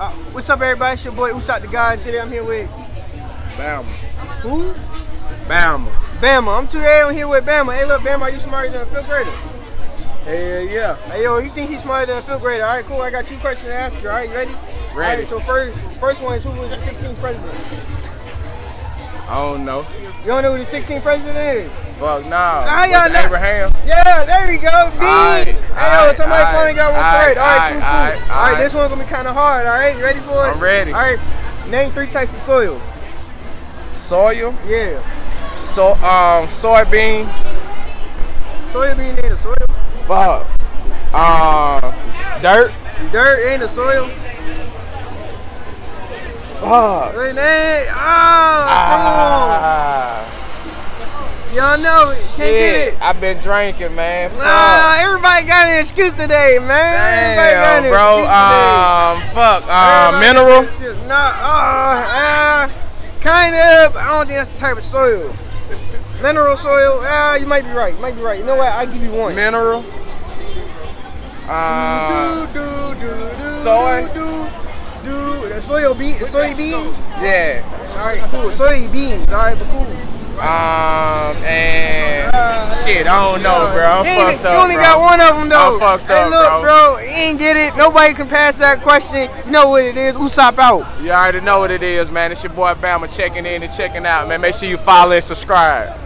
Uh, what's up, everybody? It's your boy Usopp the God. and Today I'm here with Bama. who? Bama. Bama. I'm today I'm here with Bama. Hey, look, Bama, are you smarter than a fifth grader? Hell yeah. Hey, yo, you think he's smarter than a fifth grader? All right, cool. I got two questions to ask you. All right, you ready? Ready. All right, so first, first one is who was the 16th president? I don't know. You don't know who the 16th president is? Fuck no. nah. How y'all not- Abraham. Yeah, there you go. B. Hey, yo, somebody finally got one correct. All right, cool, cool. aight, All right, this one's gonna be kind of hard. All right, you ready for it? I'm ready. All right, name three types of soil. Soil. Yeah, So um soybean. soybean ain't a soil. Fuck. Uh, dirt. Dirt ain't a soil. Fuck. Oh, Ah, Y'all know it. Can't get it. I've been drinking, man. Fuck. Nah, everybody got an excuse today, man. Everybody got Damn, an bro. Um, fuck. Uh, mineral. Nah, uh, uh, kind of. I don't think that's the type of soil. Mineral soil. Ah, you might be right. You might be right. You know what? I'll give you one. Mineral. Uh, do, do, do, do, soy. Do, do, do. Soil bean. Soybeans. yeah. All right, cool. Soybeans. All right, but cool. Um, and shit, I don't know, bro. I'm You fucked up. You only bro. got one of them though. I'm fucked hey, up, look, bro. You ain't get it. Nobody can pass that question. You know what it is. Usopp out. You already know what it is, man. It's your boy Bama checking in and checking out, man. Make sure you follow and subscribe.